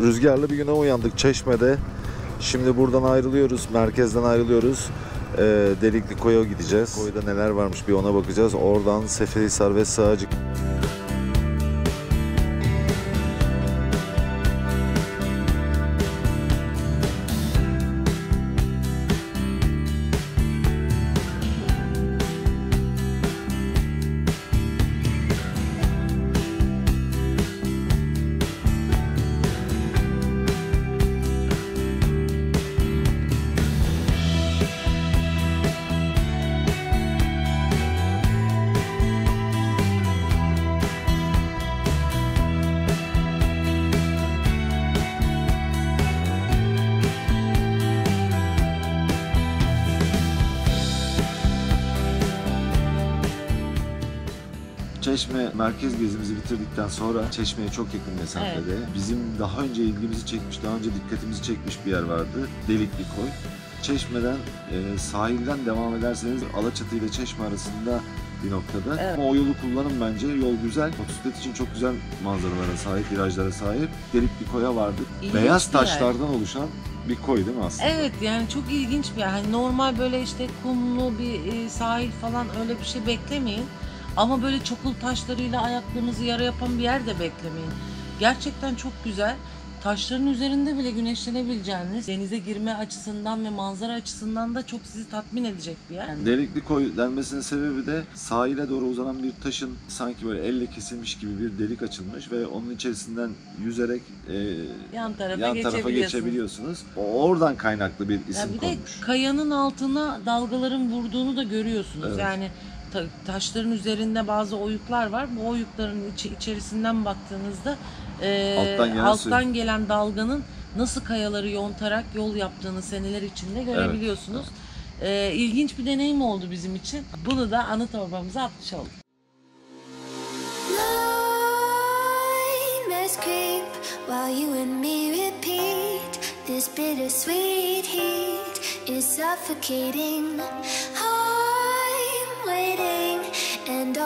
Rüzgarlı bir güne uyandık Çeşme'de. Şimdi buradan ayrılıyoruz, merkezden ayrılıyoruz. Ee, Delikli Koy'a gideceğiz. Koyda neler varmış bir ona bakacağız. Oradan Seferihisar ve Sığacık. Çeşme merkez gezimizi bitirdikten sonra Çeşme'ye çok yakın mesafede bizim daha önce ilgimizi çekmiş, daha önce dikkatimizi çekmiş bir yer vardı. Delikli Koy. Çeşme'den e, sahilden devam ederseniz Alaçatı ile Çeşme arasında bir noktada. Evet. Ama o yolu kullanın bence. Yol güzel. Motosiklet için çok güzel manzaralara sahip, virajlara sahip. Delikli Koy'a vardık. İlginç Beyaz bir yer. taşlardan oluşan bir koy değil mi aslında? Evet yani çok ilginç bir yer. Hani normal böyle işte kumlu bir e, sahil falan öyle bir şey beklemeyin. Ama böyle çokul taşlarıyla ayaklarınızı yara yapan bir yer de beklemeyin. Gerçekten çok güzel. Taşların üzerinde bile güneşlenebileceğiniz, denize girme açısından ve manzara açısından da çok sizi tatmin edecek bir yer. Yani Delikli koy denmesinin sebebi de sahile doğru uzanan bir taşın sanki böyle elle kesilmiş gibi bir delik açılmış ve onun içerisinden yüzerek e, yan tarafa yan tarafa geçebiliyorsunuz. oradan kaynaklı bir isim Ya bir de konmuş. kayanın altına dalgaların vurduğunu da görüyorsunuz. Evet. Yani ta- taşların üzerinde bazı oyuklar var. Bu oyukların içi- içerisinden baktığınızda e, Alttan gelen alttan gelen dalganın nasıl kayaları yontarak yol yaptığını seneler içinde görebiliyorsunuz. E, ilginç bir deneyim oldu bizim için. Bunu da anı torbamıza atmış olduk. While you and me repeat. This bittersweet heat is suffocating.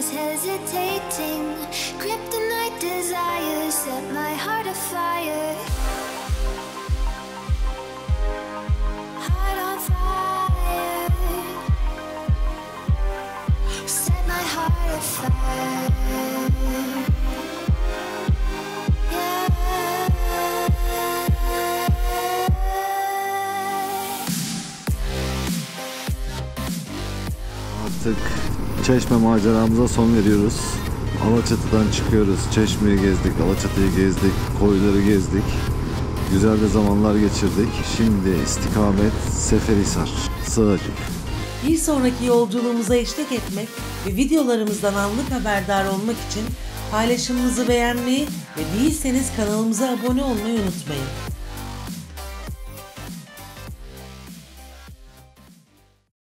always hesitating. Kryptonite desires set my heart afire. Heart on fire. Set my heart afire. Yeah. Artık Çeşme maceramıza son veriyoruz. Alaçatı'dan çıkıyoruz. Çeşme'yi gezdik, Alaçatı'yı gezdik, koyları gezdik. Güzel de zamanlar geçirdik. Şimdi istikamet Seferihisar, Sığacık. Bir sonraki yolculuğumuza eşlik etmek ve videolarımızdan anlık haberdar olmak için paylaşımımızı beğenmeyi ve değilseniz kanalımıza abone olmayı unutmayın.